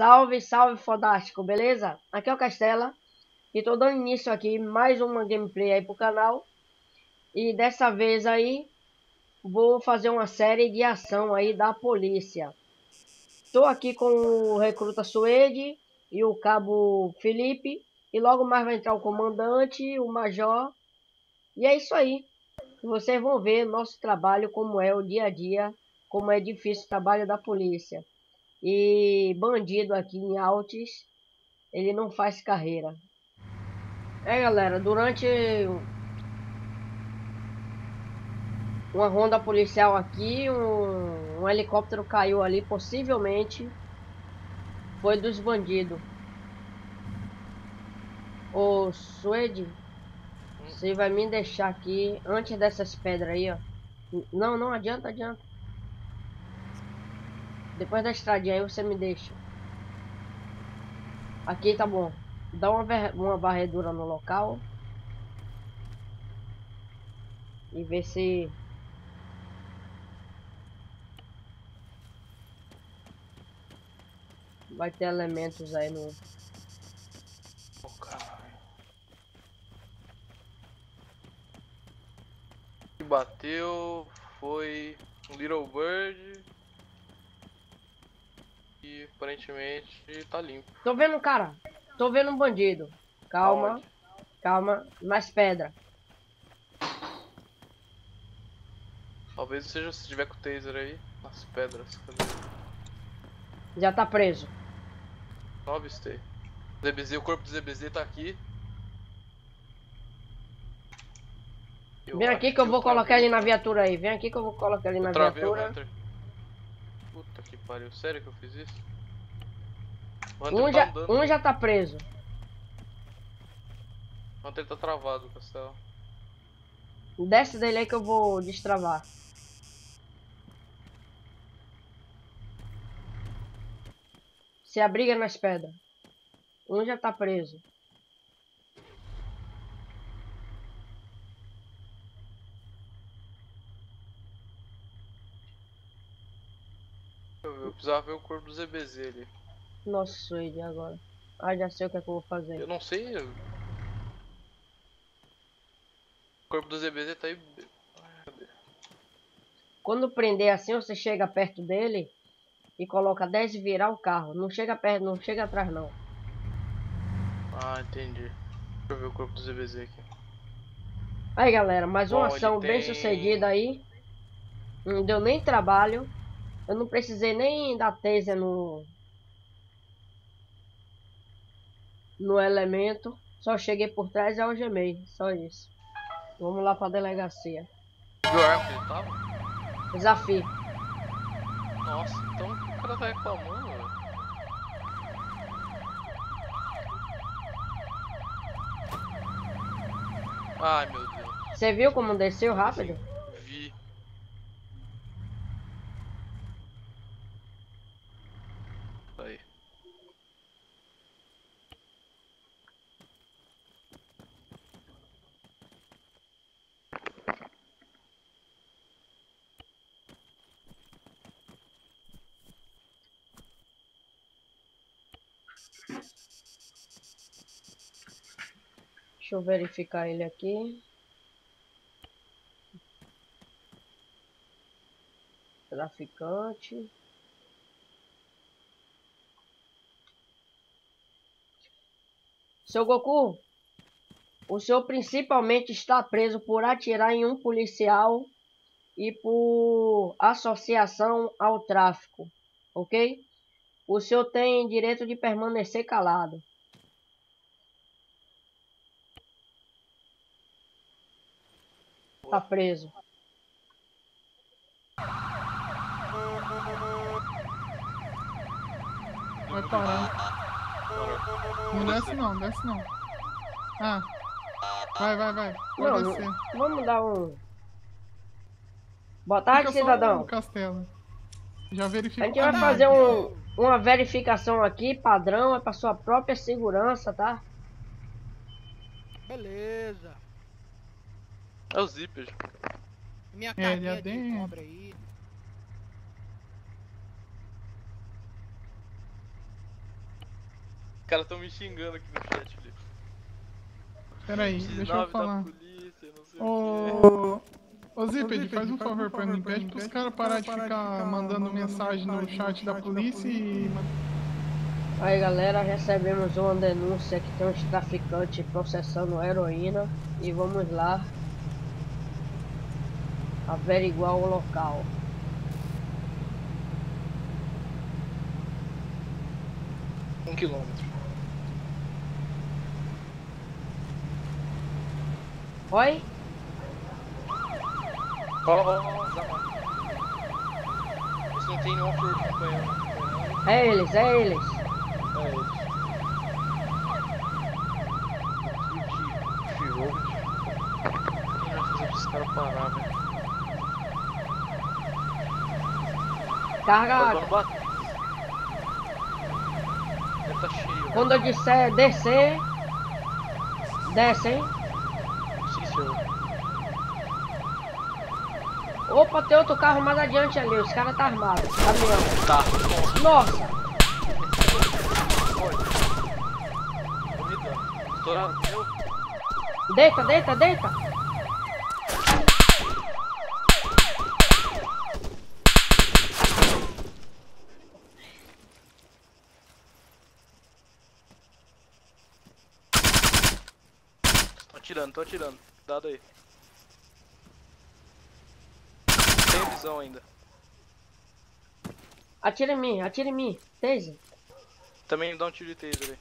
Salve, salve, fodástico, beleza? Aqui é o Castela e tô dando início aqui mais uma gameplay aí pro canal. E dessa vez aí vou fazer uma série de ação aí da polícia. Tô aqui com o recruta Suede e o cabo Felipe e logo mais vai entrar o comandante, o major. E é isso aí. Vocês vão ver nosso trabalho como é o dia a dia, como é difícil o trabalho da polícia. E bandido aqui em Altis, ele não faz carreira. É galera, durante uma ronda policial aqui, um, um helicóptero caiu ali, possivelmente foi dos bandidos. Ô Suede, você vai me deixar aqui antes dessas pedras aí, ó. Não, não adianta, adianta. Depois da estradinha aí você me deixa. Aqui tá bom. Dá uma, uma varredura no local. E ver se... Vai ter elementos aí no... bateu foi Little Bird e aparentemente tá limpo. Tô vendo um cara. Tô vendo um bandido. Calma. Onde? Calma. Mais pedra. Talvez seja se tiver com o taser aí. Nas pedras. Cadê? Já tá preso. Não avistei. ZBZ, o corpo do ZBZ tá aqui. Eu Vem aqui que eu vou colocar ele na viatura aí. Vem aqui que eu vou colocar ele na viatura. Puta que pariu. Sério que eu fiz isso? Um, tá já, andando, um já tá preso. O Hunter tá travado, Castelo. Desce dele aí que eu vou destravar. Se abriga nas pedras. Um já tá preso. Eu precisava ver o corpo do ZBZ ali. Nossa, ele agora. Ah, já sei o que é que eu vou fazer. Eu não sei. O corpo do ZBZ tá aí. Cadê? Quando prender assim, você chega perto dele e coloca 10 e virar o carro. Não chega perto, não chega atrás não. Ah, entendi. Deixa eu ver o corpo do ZBZ aqui. Aí galera, mais uma Bom, ação tem... bem sucedida aí. Não deu nem trabalho. Eu não precisei nem dar taser no... No elemento. Só cheguei por trás e algemei. Só isso. Vamos lá pra delegacia. Viu a arma que ele tava? Desafio. Nossa, então o cara tá reclamando. Ai meu Deus. Você viu como desceu rápido? Deixa eu verificar ele aqui. Traficante. Seu Goku, o senhor principalmente está preso por atirar em um policial e por associação ao tráfico, ok? O senhor tem direito de permanecer calado. Tá preso. Vai parar. Não desce não, desce não. Ah. Vai, vai, vai. Pode não, descer. Vamos dar um. Boa tarde, Fica cidadão. Castelo. Já verificou. A gente vai fazer um, uma verificação aqui, padrão, é para sua própria segurança, tá? Beleza. É o zíper. Minha é, carteira é, de cobra aí. caras tão me xingando aqui no chat, Felipe. Peraí, deixa eu falar. polícia. Ô, ô Ziped, faz um favor pra mim, pede pros caras parar de ficar mandando mensagem no chat da polícia e... Aí galera, recebemos uma denúncia que tem uns traficantes processando heroína e vamos lá averiguar o local. Um quilômetro. Oi? Ó, ó, ó. Isso não tem nenhum de companheiro. É eles, é eles. É eles. Tirou. Que vai fazer pra esses caras parar, velho? Carga. Deve tá cheio. Quando eu disser descer, desce, hein? Sim, senhor. Opa, tem outro carro mais adiante ali, os caras tá armados. Caminhão. Tá. Nossa, deita, deita, deita. Atirando, tô atirando. Cuidado aí. Tem visão ainda. Atira em mim, atira em mim. Taser. Também dá um tiro de taser aí.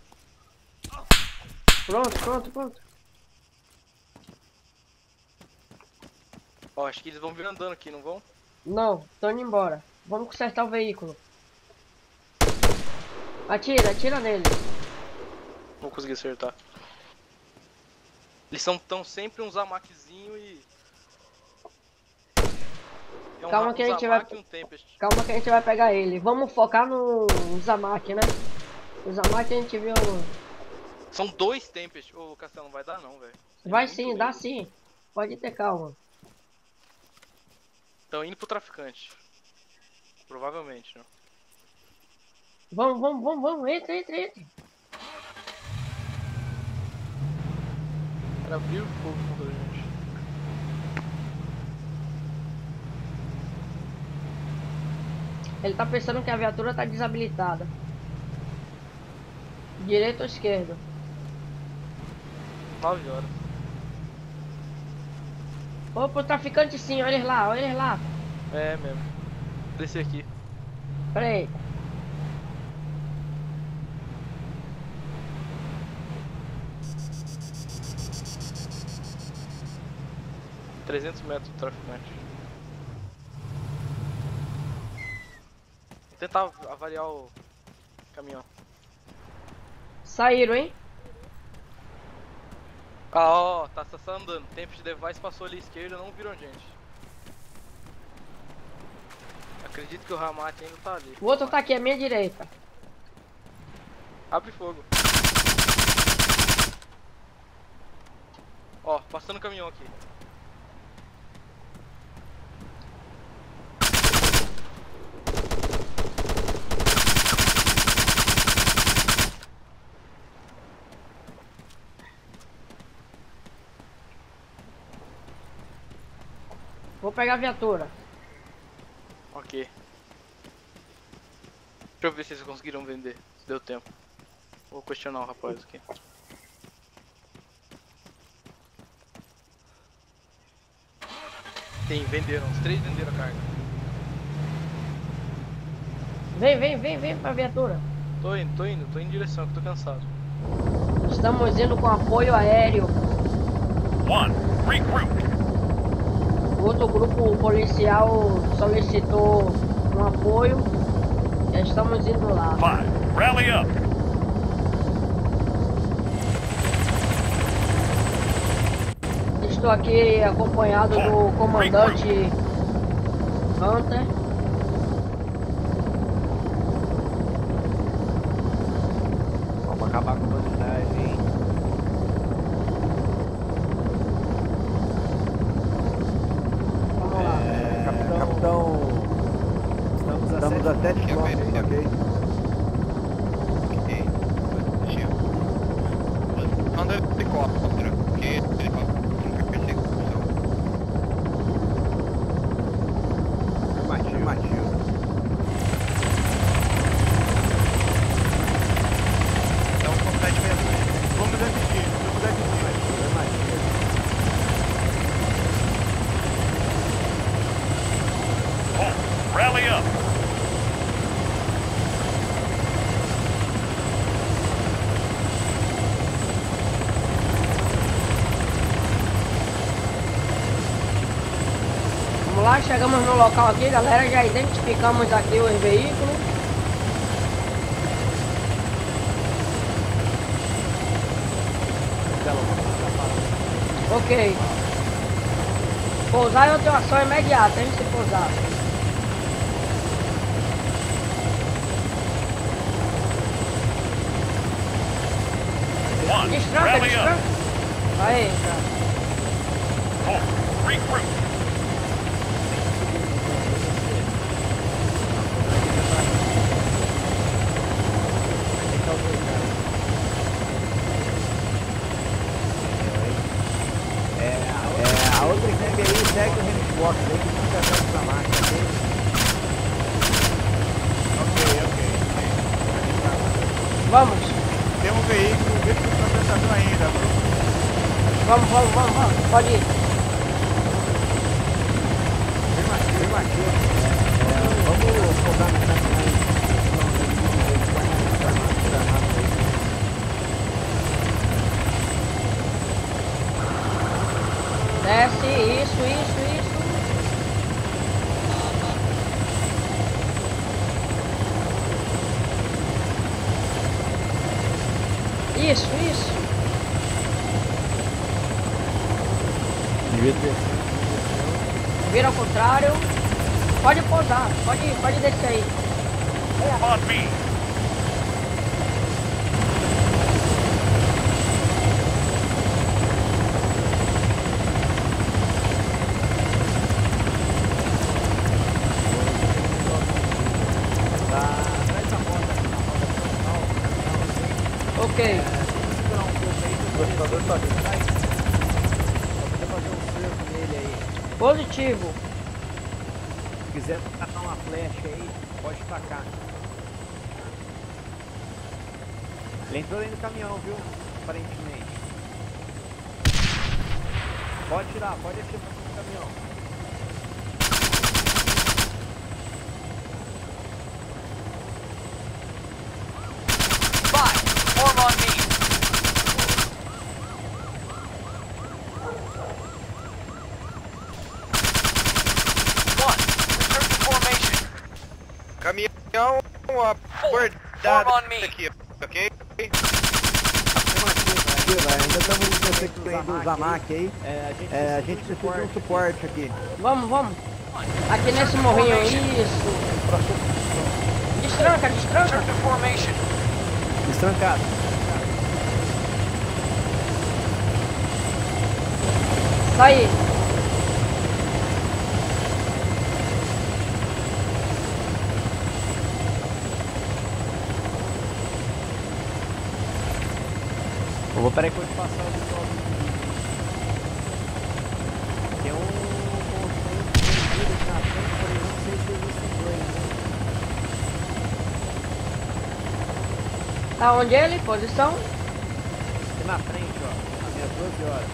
Pronto, pronto, pronto. Ó, acho que eles vão vir andando aqui, não vão? Não, tô indo embora. Vamos consertar o veículo. Atira, atira nele. Vou conseguir acertar. Eles são tão sempre uns amaquezinho e. É um Calma que a gente vai- e um. Calma que a gente vai pegar ele. Vamos focar no Zamak, né? O Zamak a gente viu. São dois Tempest. Ô, Castelo, não vai dar não, velho. Vai Muito sim, dá medo. sim. Pode ter calma. Estão indo pro traficante. Provavelmente, né? Vamos, vamos, vamos, vamos. Entra, entra, entra. Pra abrir o fogo contra a gente. Ele tá pensando que a viatura tá desabilitada. Direita ou esquerda? 9 horas. Opa, o traficante sim, olha eles lá, olha eles lá. É mesmo. Desce aqui. Peraí. 300 metros do traficante. Vou tentar avaliar o caminhão. Saíram, hein? Ah, ó, tá, tá, tá, andando. Tempo de device passou ali à esquerda, não viram gente. Acredito que o Ramate ainda tá ali. O outro tá aqui, à minha direita. Abre fogo. Ó, passando o caminhão aqui. Vou pegar a viatura. Ok. Deixa eu ver se eles conseguiram vender. Se deu tempo. Vou questionar o rapaz aqui. Sim, venderam. Os três venderam a carga. Vem, vem, vem, vem pra viatura. Tô indo, tô indo, tô em direção, que tô cansado. Estamos indo com apoio aéreo. One, regroup. Outro grupo policial solicitou um apoio. Já estamos indo lá. Five, rally up. Estou aqui acompanhado do comandante Hunter. Vamos acabar com a velocidade, hein? Vamos lá. É, capitão, estamos a 7 km, ok? Ok. Deixa eu manda helicóptero, porque helicóptero não perseguição. Afirmativo. Afirmativo. Então vamos mudar de mesmo. Vamos mudar de destino, vamos mudar de destino. Afirmativo. Halt. Rally up. Vamos lá, chegamos no local aqui, galera. Já identificamos aqui os veículos. Ok. Pousar é outra ação imediata, hein? Se pousar. Destranca, destranca. Aí, cara. Halt. Regroup. É, a outra equipe aí fica atrás da máquina. ok? Ok, ok. Vamos. Tem um veículo, o veículo está pensador ainda. Vamos, vamos, vamos, vamos. Pode ir. Afirmativo, afirmativo. É, vamos focar na sacanagem. Desce, isso, isso, isso. Isso, isso. Vira ao contrário. Pode pousar, pode, pode descer aí. Form me. Tá atrás da roda, na roda frontal. Ok. Segurar um pouco aí, que o gostador tá vindo atrás. Pra poder fazer um cerco nele aí. Positivo. Se quiser tacar uma flecha aí, pode tacar. Ele entrou dentro do caminhão, viu? Aparentemente. Pode tirar, pode atirar no caminhão. Five, form on me. One, return to formation. Caminhão abordado Form on me. aqui, ok? Afirmativa, ainda estamos conseguindo usar MAC aí. É, a gente precisa de um suporte aqui. Vamos, vamos. Aqui nesse morrinho, isso. Destranca, destranca. Destrancado. Sai. Eu vou peraí que eu vou te passar o visual do vídeo. Tem um conjunto de vídeos na frente, por exemplo, não sei se existem dois, né? Tá onde ele? Posição? Aqui na frente, ó, às minhas 12 horas.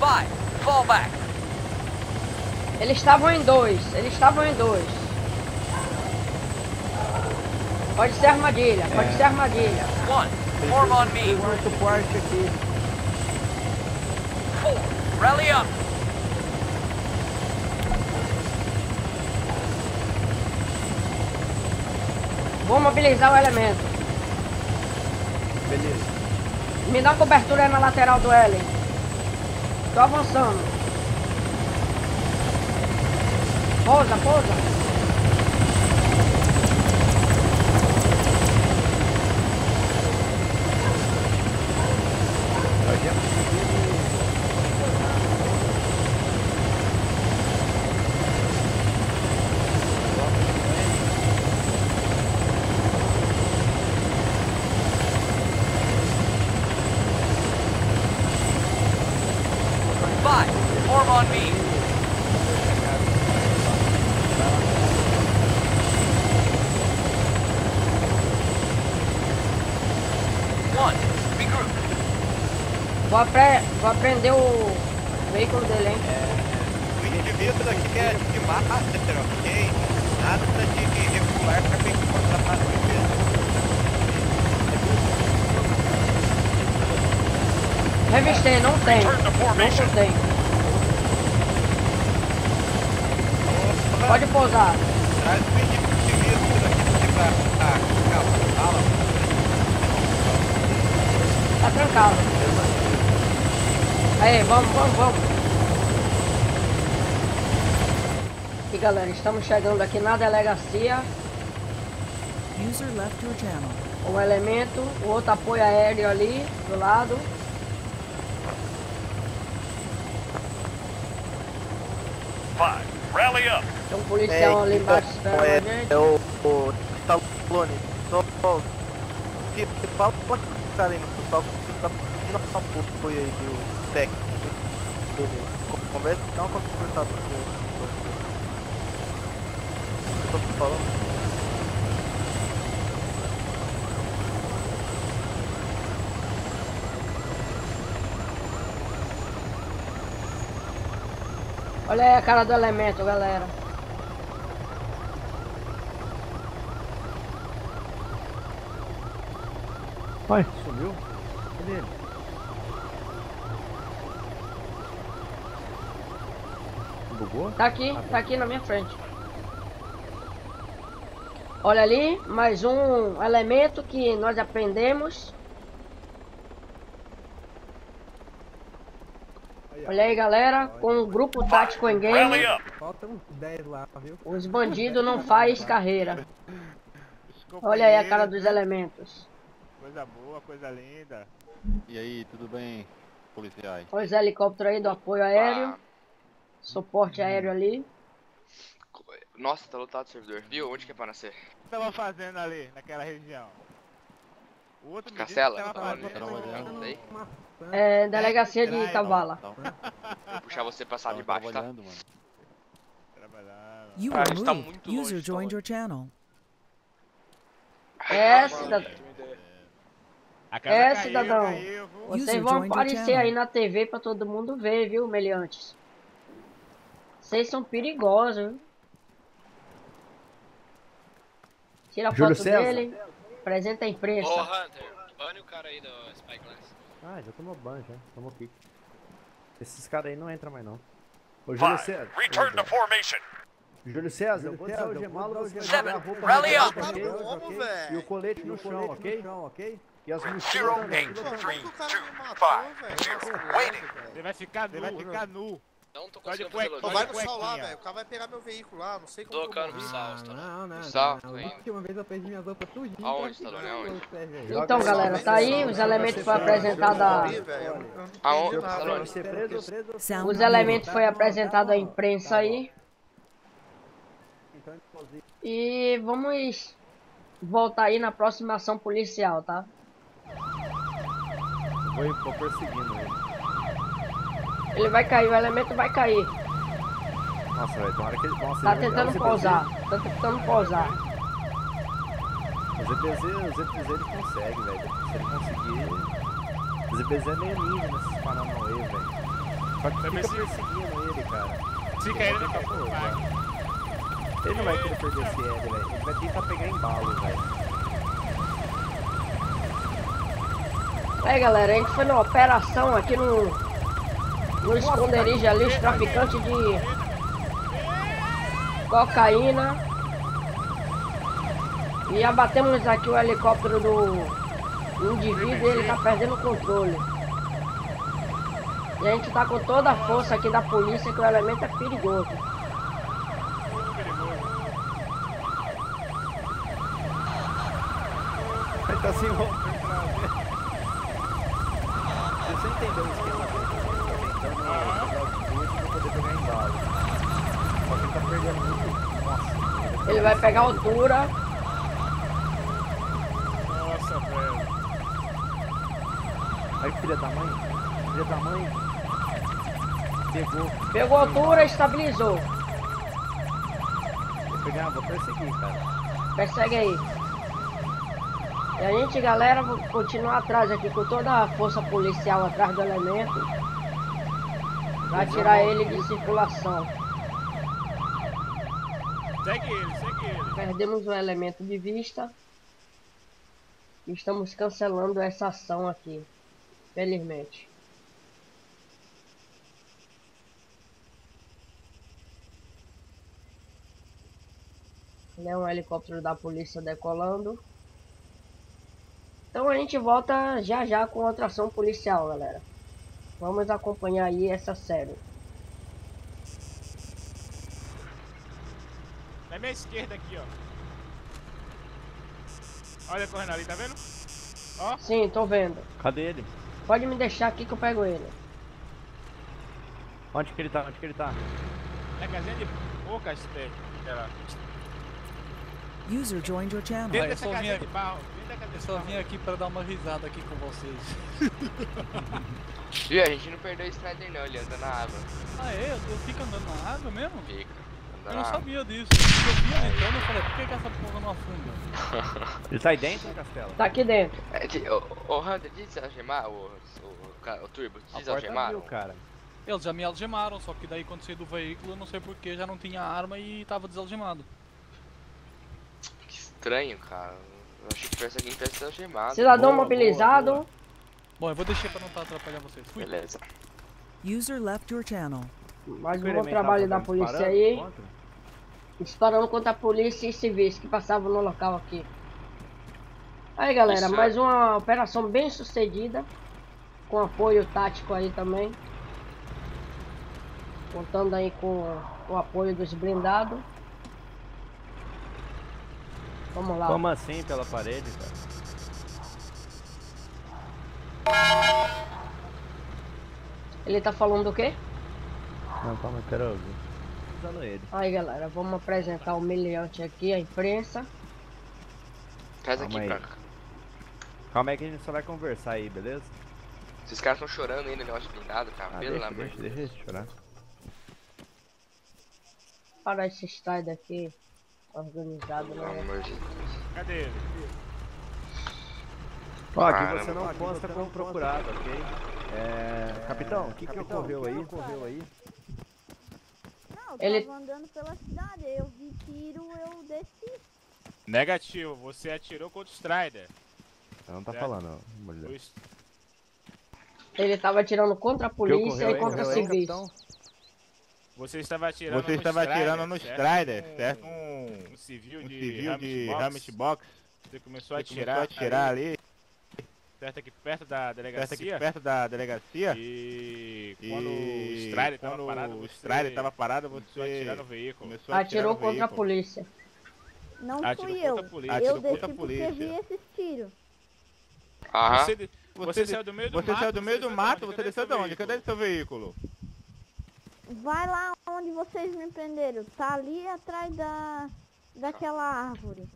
Five, fall back. Eles estavam em dois. Eles estavam em dois. Pode ser armadilha, pode ser armadilha. One, form on me. Tem um suporte aqui. Four, rally up. Vou mobilizar o elemento. Beleza. Me dá cobertura na lateral do Ellen. Tô avançando. Pousa, pousa. Nós já conseguimos. on me. One, regroup. Vou, apre... Vou aprender o veículo dele, hein? O aqui é de master, ok? Nada de regular para quem contratar o indivíduo. Revistei, não tem. Não tem. Pode pousar. Traz o indivíduo aqui pra ah, fala. Tá trancado. Aí, vamos, vamos, vamos. Galera, estamos chegando aqui na delegacia. User left your channel. Um elemento, o outro apoio aéreo ali do lado. Five. Rally up. Tem um policial ali embaixo esperando a é, gente. é o, o Stallone. Só, que, que fala com esse cara aí, mano. Só que tá pedindo apoio aí do técnico. Conversa, dá uma conversada com ele. Eu tô falando. Olha aí a cara do elemento, galera. Vai, sumiu? Cadê ele? Bugou? Tá aqui, tá aqui na minha frente. Olha ali, mais um elemento que nós aprendemos. Olha aí, galera, com o grupo tático em game, up. Falta uns 10 lá, viu? os bandidos não faz carreira. Olha aí a cara dos elementos. Coisa boa, coisa linda. E aí, tudo bem, policiais? Olha os helicópteros aí do apoio aéreo. Suporte aéreo ali. Nossa, tá lotado o servidor. Viu? Onde que é pra nascer? O que tava fazendo ali, naquela região? O outro Castela? tava Tava fazendo- trabalhando. Aí, É, delegacia de Itavala. Vou puxar você pra sala Tava de baixo, tá? mano. You Ah, tá muito longe, User tá joined your channel. É, cidadão. É, cidadão. Vocês vão aparecer aí na TV pra todo mundo ver, viu, meliantes? Vocês são perigosos, viu? Tira a Júlio foto César. dele, apresenta a imprensa. Hunter, bane o cara aí do Spyglass. Ah, já tomou banho, já. Tomou pique. Esses caras aí não entram mais não. Ô, Júlio Five. César. Return to formation. Júlio César, eu vou desalgemá-lo, você vai Seven, jogar a roupa rally up. E o colete no chão, ok? E as mochilas Zero, também. eight, three, two, five, zero. Waiting. Você vai ficar nu, vai ficar nu. Não tô conseguindo fazer login. vai no sal lá, velho. O cara vai pegar meu veículo lá, não sei como. Tocando pro sal, tá? Não, não, Sal, não. tô A indo. última vez eu perdi minhas roupas tudinho. Aonde, ficar Aonde? Então, galera, tá aí, os elementos foi apresentado a... Aonde? Preso? Sound Os elementos foi apresentado à imprensa aí. Então, E vamos voltar aí na próxima ação policial, tá? vou, vou perseguindo ele. Ele vai cair, o elemento vai cair. Nossa, velho, tomara que ele... Nossa, Tá ele vai- tentando pousar, tá tentando pousar. Os EPZ, os EPZ ele consegue, velho. Se ele conseguir... Os EPZ é meio ninja nesses Paranauê, velho. Só que fica perseguindo ele, cara. Fica ele no Fica campo. pô, velho. Ele não vai querer perder esse L, velho. Ele vai tentar pegar embalo, velho. Aí galera, a gente foi numa operação aqui no, no esconderijo ali, os traficantes de cocaína. E abatemos aqui o helicóptero do indivíduo e ele tá perdendo o controle. E a gente tá com toda a força aqui da polícia que o elemento é perigoso. Ele tá sem roupa. Você entendeu o esquema tentando pegar o discurso pra poder pegar embalo. Só que ele tá perdendo muito. Nossa. Ele vai pegar altura. Nossa, velho. Aí, filha da mãe. Filha da mãe. Pegou. Pegou altura, estabilizou. Vou pegar, vou perseguir, cara. Persegue aí. E a gente, galera, vou continuar atrás aqui com toda a força policial atrás do elemento. Pra tirar ele de circulação. Segue ele, segue ele. Perdemos o elemento de vista. E estamos cancelando essa ação aqui. Felizmente. Ele é um helicóptero da polícia decolando. Então a gente volta já já com outra ação policial, galera. Vamos acompanhar aí essa série. Na minha esquerda aqui, ó. Olha correndo ali, tá vendo? Ó. Sim, tô vendo. Cadê ele? Pode me deixar aqui que eu pego ele. Onde que ele tá? Onde que ele tá? Na casinha de boca, Steph. Ela. User joined your channel. Dentro dessa casinha de barro. Eu só vim aqui pra dar uma risada aqui com vocês. Viu? A gente não perdeu o Strider não, ele anda na água. ah, é? Eu, eu fico andando na água mesmo? Fica. Eu não sabia disso. Eu vi ele entrando e falei, por que, que essa porra não afunda? Ele tá aí dentro, Castelo? Tá aqui dentro. É, de- Ô, ô, Hunter, desalgemar o, o, o, o Turbo? Desalgemaram? abriu, cara. Eles já me algemaram, só que daí quando saí do veículo, eu não sei porquê, já não tinha arma e tava desalgemado. Que estranho, cara. Achei que tivesse alguém. Cidadão boa, mobilizado. boa, Bom, eu vou deixar pra não tá atrapalhar vocês. Fui. Beleza. User left your channel. Mais um bom trabalho da polícia disparando aí. contra? Disparando contra a polícia e civis que passavam no local aqui. Aí galera, Isso é. mais uma operação bem sucedida. Com apoio tático aí também. Contando aí com o apoio dos blindados. Vamos lá. Como assim pela parede, cara? Ele tá falando o quê? Não, calma, eu quero ouvir. Usando ele. Aí galera, vamos apresentar o meliante aqui, a imprensa. Traz aqui. Branca. Calma aí que a gente só vai conversar aí, beleza? Esses caras estão chorando ainda, negócio blindado, cara. Ah, Pelo deixa, amor deixa, de deixa Deus. ele chorar. Para esse style aqui. Organizado, Pelo né? amor de Deus. Cadê ele? Ó, aqui Caramba. você não consta como procurado, ok? É... Capitão, o que que ocorreu aí? Ocorreu aí? Não, eu Ele- tava andando pela cidade, eu vi tiro, eu desci. Negativo, você atirou contra o Strider. Ela não tá Certo. falando. S- Ele tava atirando contra a polícia e aí? contra civis. Você estava atirando Você no estava Strider, atirando no certo? Strider, certo? Um civil Um de civil de Hammett Hammett Box. Você começou a Você começou atirar, a atirar ali, certo aqui perto da certo delegacia. aqui perto da delegacia. E E quando o Strider tava quando parado, o você Strider tava parado, começou a você atirar no veículo. começou a atirar Atirou no contra a veículo. polícia. Não Atirou fui contra eu. a polícia. Eu Atirou contra desci a porque polícia. vi esses tiros. Aham. Você, de- você, saiu do meio do Você mato. saiu do meio do mato, você desceu de onde? Cadê seu veículo? Vai lá onde vocês me prenderam. Tá ali atrás da daquela árvore.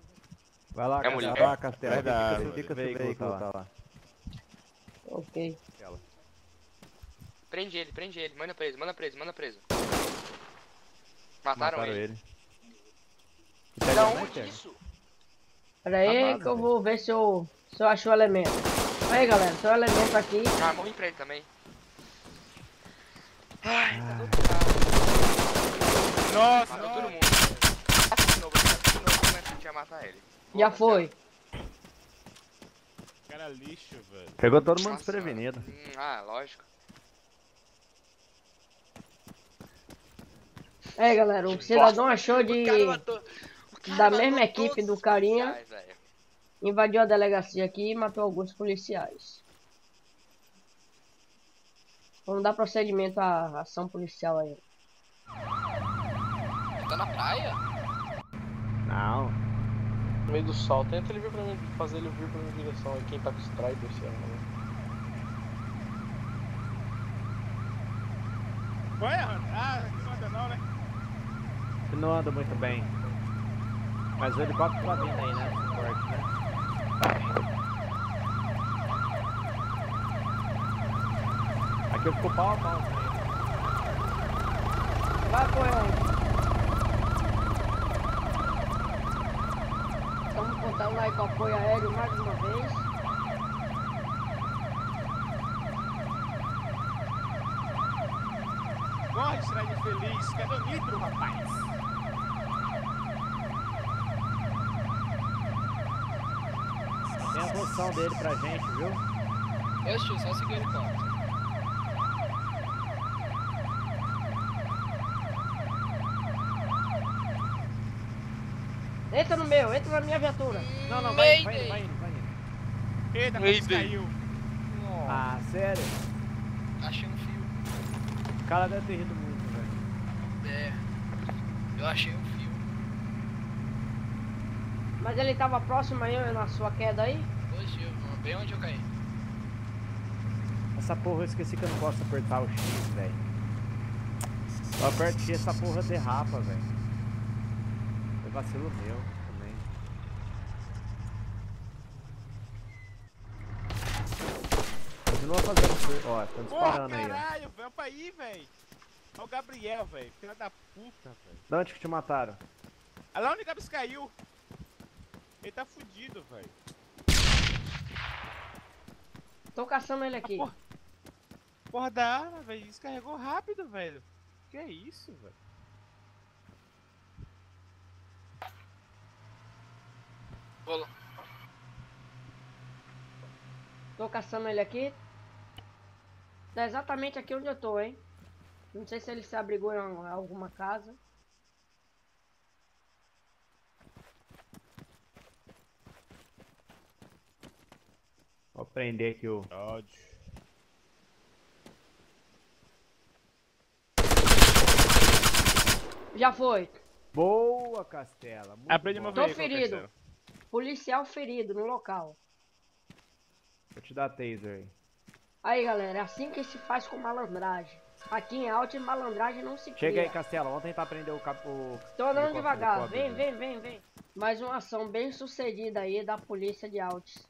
Vai lá, É Castelo. mulher. Vai lá, Castelo. Vai dar- Fica- Fica seu veículo, tá lá. Ok. Prende ele, prende ele. Manda preso, manda preso, manda preso. Mataram, Mataram ele. ele. Da a onde Hunter? isso? Pera aí Tá base, que eu vou ver se eu, se eu acho o elemento. Aí galera, um elemento aqui. Ah, morri pra ele também. Ai, tá todo Nossa, Matou todo mundo. Mata de novo, mata de novo, como é que a gente ia matar ele? Já foi. cara lixo, velho. Pegou todo mundo Nossa, desprevenido. Hum, ah, lógico. É galera, o cidadão achou de. O cara matou. o cara da mesma equipe do carinha. policiais. Invadiu a delegacia aqui e matou alguns policiais. Vamos dar procedimento à ação policial aí. Tá na praia? Não. No meio do sol, tenta ele vir pra mim, fazer ele vir pra minha direção aí, quem tá com o Strider, se ama, né? Foi, Hunter? Ah, aqui não anda não, né? Ele não anda muito bem. Mas o helicóptero tá vindo aí, né? Suporte, né? Aqui eu fico pau a pau. também. Vai apoiar aí. Estamos contando aí com apoio aéreo mais uma vez. Corre, Stride feliz. Cadê o nitro, rapaz? Tem a posição dele pra gente, viu? Eu assisti, só seguir ele conta. Entra no meu, entra na minha viatura. Não, não, vai, vai, indo, vai indo, vai indo. Eita, Mayday. mas caiu. Ah, sério? Achei um fio. O cara deve ter rido muito, velho. É. Eu achei um fio. Mas ele tava próximo aí na sua queda aí? Positivo, mano. Bem onde eu caí. Essa porra eu esqueci que eu não posso apertar o X, velho. Eu aperto X essa porra derrapa, velho. Foi vacilo meu também. Continua fazendo. Ó, estão Porra, disparando aí, ó. caralho, velho. Pra aí, velho. Olha o Gabriel, velho. Filha da puta, velho. De onde que te mataram? Olha lá onde o Gabs caiu. Ele tá fudido, velho. Tô caçando ele aqui. Porra da arma, velho. Descarregou rápido, velho. Que é isso, velho? Bolo. Tô caçando ele aqui. Tá exatamente aqui onde eu tô, hein? Não sei se ele se abrigou em alguma casa. Vou prender aqui o. Ódio. Já foi. Boa, Castela. Muito Aprende uma Tô ferido. Castelo. Policial ferido no local. Vou te dar taser aí. Aí, galera, é assim que se faz com malandragem. Aqui em Alt, malandragem não se cria. Chega aí, Castela. Vamos tentar prender o cap... o Tô andando devagar. Vem, né? vem, vem, vem. Mais uma ação bem sucedida aí da polícia de Altes.